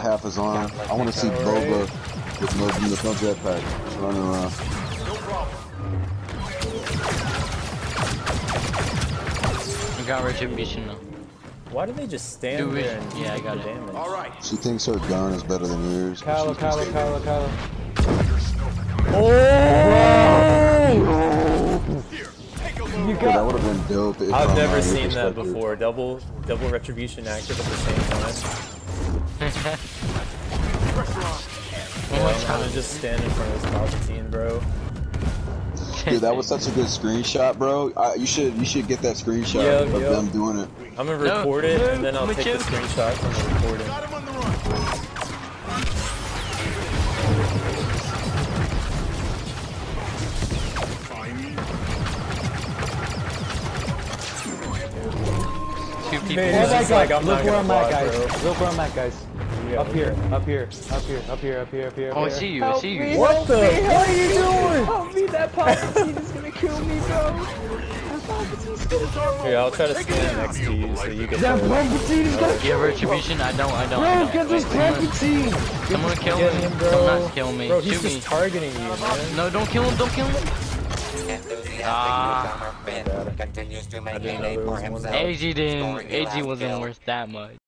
half his arm. I want to see Boba with no, with no jetpack just running around. I got retribution now. Why do they just stand Do we- there and yeah, I take got the it. damage? All right. She thinks her gun is better than yours. but Kylo, she's just- Kylo, Kylo, Kylo. You Yeah, that got. would have been dope. If, I've never seen that before. Double double retribution active at the same time. One I'm gonna time. just stand in front of this Palpatine, bro. Dude, that was such a good screenshot, bro. I, you should you should get that screenshot Yep, of yep. them doing it. I'm gonna No, record it and then I'll no, take the Mitchell. screenshot from the recording. People. Man, it's my just like, I'm look where I'm at, guys. bro. Look where I'm at, guys. Yeah, Up here, up here, up here, up here, up here, up here, up here. Oh, I see you, I see you. What the? What are you doing? Help me, that Palpatine is gonna kill me, bro. Here, I'll try to stand next to you so you can get That the... Palpatine is gonna You have retribution? I don't, I don't. I Bro, don't. get this Wait, someone- Palpatine! Someone kill Get me. him, bro. Someone kill me. Bro, he's Shoot just me. targeting you, man. No, don't kill him, don't kill him. Ah. continues to make a name for himself. AG didn't, AG wasn't kill. worth that much.